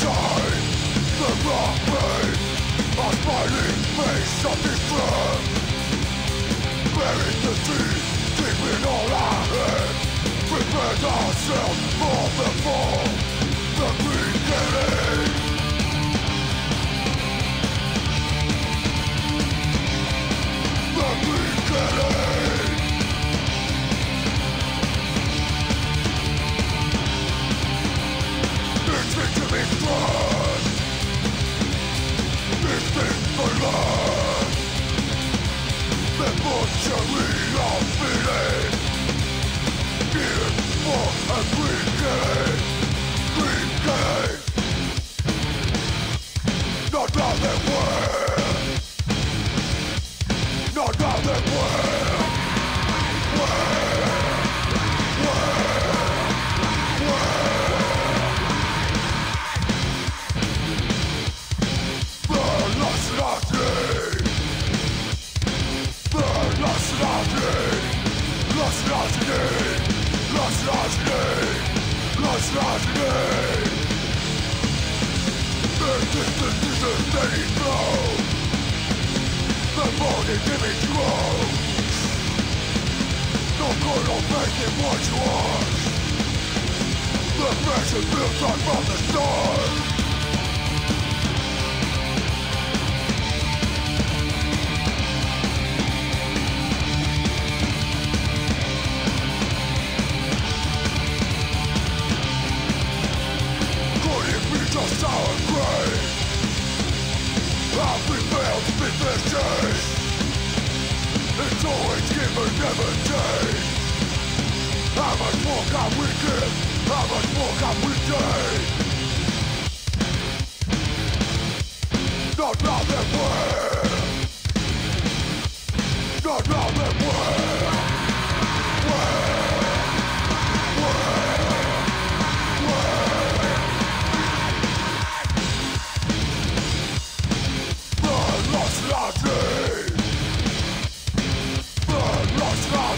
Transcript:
time The rock pain A smiling face of Buried the Deep in all our heads ourselves for the fall The beginning Capture me, I'm feeling Lost name, lost last name. The distance is a steady flow. The body image grows. No good old fashioned watch. The passion builds up from the start. always give and never take How much more can we give? How much more can we